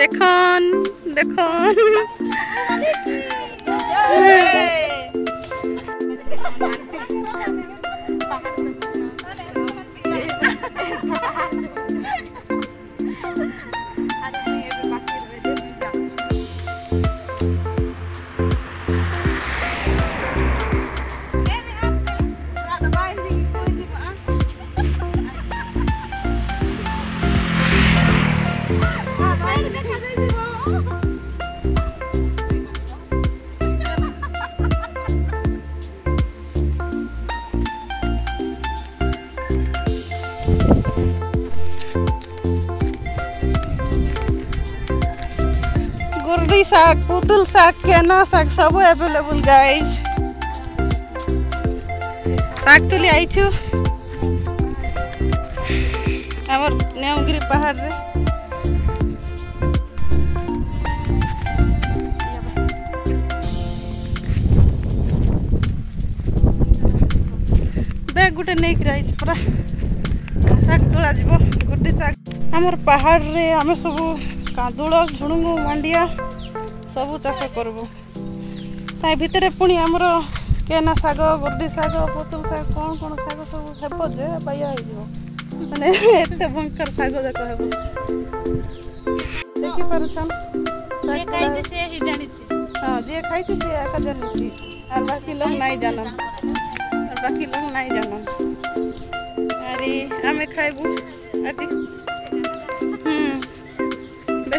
the cone the Hey! শাক পুতুল শাক কেনা শাক সব অ্যাভেলেবল গাইজ শাক তুলি আইছু আমার নিয়মগিরি পাহাড়ে ব্যাগ গোটে নেইকি রয়েছে পরা শাক তোলা যাব গোটে শাক আমার পাহাড়ে আমি সব কাঁদুড় ঝুড়ুঙ্গ মাণ্ডিয়া ସବୁ ଚାଷ କରିବୁ ତା ଭିତରେ ପୁଣି ଆମର କେନା ଶାଗ ଗୋଡ଼ି ଶାଗ ପୋତଲ ଶାଗ କ'ଣ କ'ଣ ଶାଗ ସବୁ ହେବ ଯେ ବାଇଆ ହେଇଯିବ ମାନେ ଏତେ ଭୟଙ୍କର ଶାଗ ଯାକ ହେବ ଦେଖିପାରୁଛନ୍ ହଁ ଯିଏ ଖାଇଛି ସିଏ ଏକା ଜାଣିଛି আর বাকি লোক নাই জানন আর বাকি লোক নাই জানন আরে আমি খাইবু আজি হুম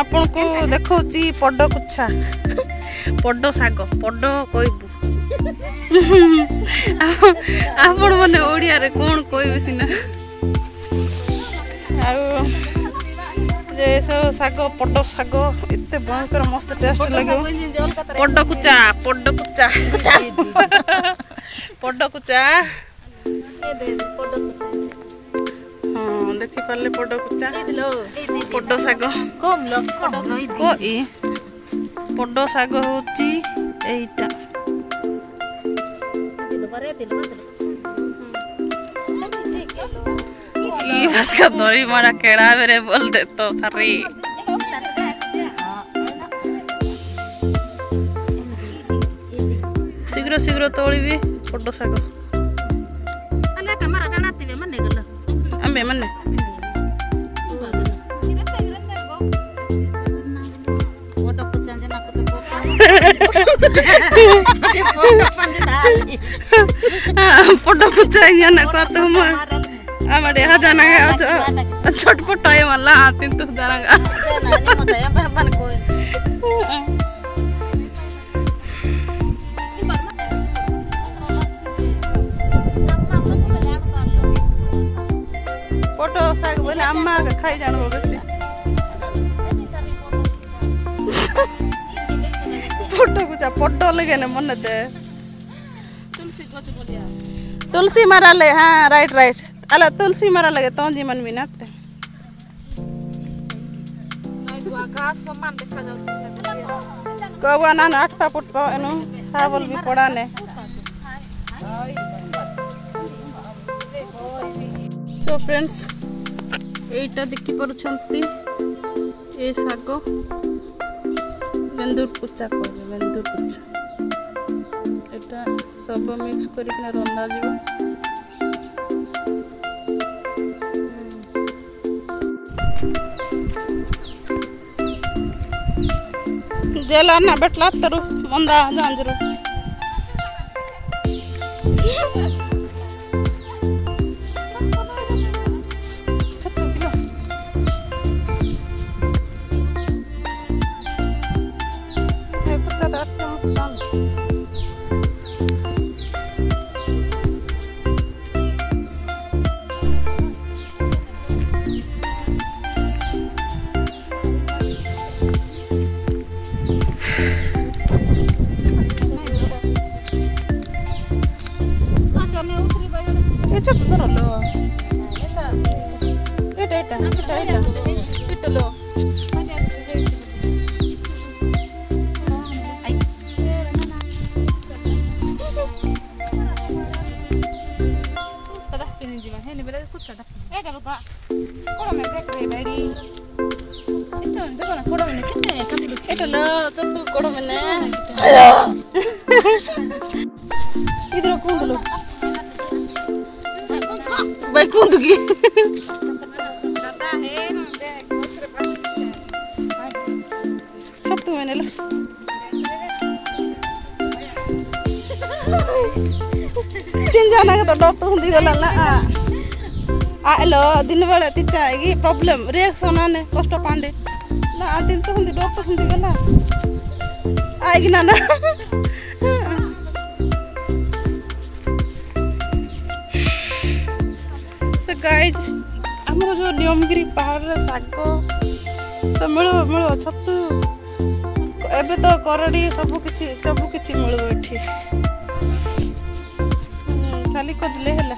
ଆପଣଙ୍କୁ ଦେଖାଉଛି ପଡ଼ କୁଛା। ପଡ଼ ଶାଗ ପଡ଼ କହିବୁ ଆପଣମାନେ ଓଡ଼ିଆରେ କ'ଣ କହିବେ ସିନା? ଆଉ ଯେ ଏସବୁ ଶାଗ ପଡ଼ ଶାଗ ଏତେ ଭୟଙ୍କର ମସ୍ତ ଟେଷ୍ଟ ଲାଗିବ। ପଡ଼ କୁଚା ପଡ଼ କୁଚା ଦେଖିପାରିଲେ ପୋଡ଼ କୁଚା ପୋଡ଼ ଶାଗ। ପୋଡ଼ ଶାଗ ହେଉଛି ଏଇଟା। Y vas que dormimos a quedar ver el bol de todos arriba. Sigro, todo el por dos sacos. आमाडे हजाना छोटपट आहे मला तिंतु जाना पड साग बोले अम्मा खाइ जानु बेसी पड फ़ोटो लगे ना मन ते तुलसी तो मरा ले हाँ राइट राइट अल तुलसी मरा लगे तो जी मन भी ना ते कौवा ना आठपा पुटपा एनु हा बोल भी पड़ा ने सो फ्रेंड्स এইটা দেখি পাচ্ছেন এই শাগ বেন্দুর কুচা করে আলুতে কুচ্ছা এটা সব মিক্স করিকিনা রন্ধা যাব ಜೇಲನ್ನ ಬೆಟ್ಲಾತ್ತರು ಮುಂದ ಅಂಜರು primera vez me esto no, esto no, no, କି ପ୍ରୋବ୍ଲେମ୍ ରିଆକ୍ସନ୍ ଆନେ କଷ୍ଟ ପାଣ୍ଡେ ନା ଦିନ ତ ହୁndi ଡତ ହୁndi ଗଲା ଆଇକି ନା ନା ତ ଗାଇଜ ଆମର ଯେଉଁ ନିୟମଗିରି ପାହାଡ଼ରେ ଶାଗ ତ ମିଳିବ ମିଳିବ ଛତୁ ଏବେ ତ କରଡ଼ି ସବୁ କିଛି ସବୁ କିଛି ମିଳିବ ଏଠି ଖାଲି ଖୋଜିଲେ ହେଲା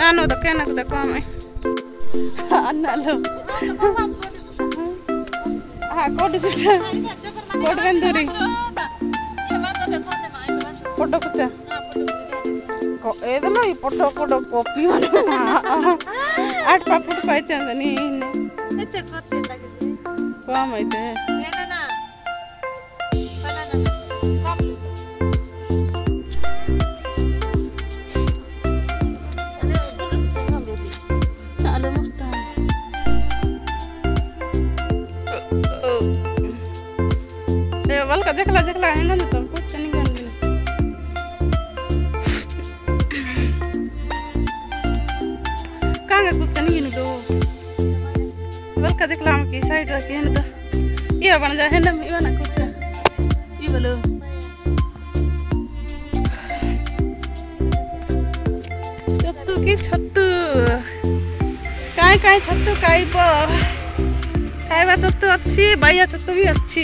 ನಾನು ಅದಕ್ಕೆ నాకు చెప్పామే అన్నాలు కోటి కుచ్చ కోటి వెందూరి పొట్ట కుచ్చ ఏదైనా ఈ పొట్ట పొట్ట కొప్పి అటు పప్పుడు పైచంద నీ కమ్ అయితే बल्क देखला देखला है ना तो कुछ तो नहीं गन का कुछ नहीं है ना तो? दो का देखला हम की साइड रखे है ना तो। ये बन जाए है ना, ये बना कुछ ये बोलो। छत्तू की छत्तू। काय काय छत्तू काय पर खाइबा छत्तू अच्छी? भैया छत्तू भी अच्छी।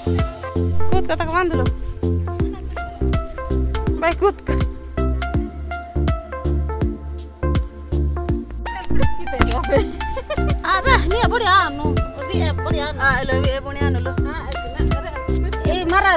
कूद का तक बांध लो भाई कूद का Ada, ni bodi anu, bodi bodi anu. आ लो ये बुनिया लो Eh, mara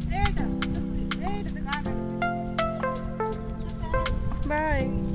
Bye.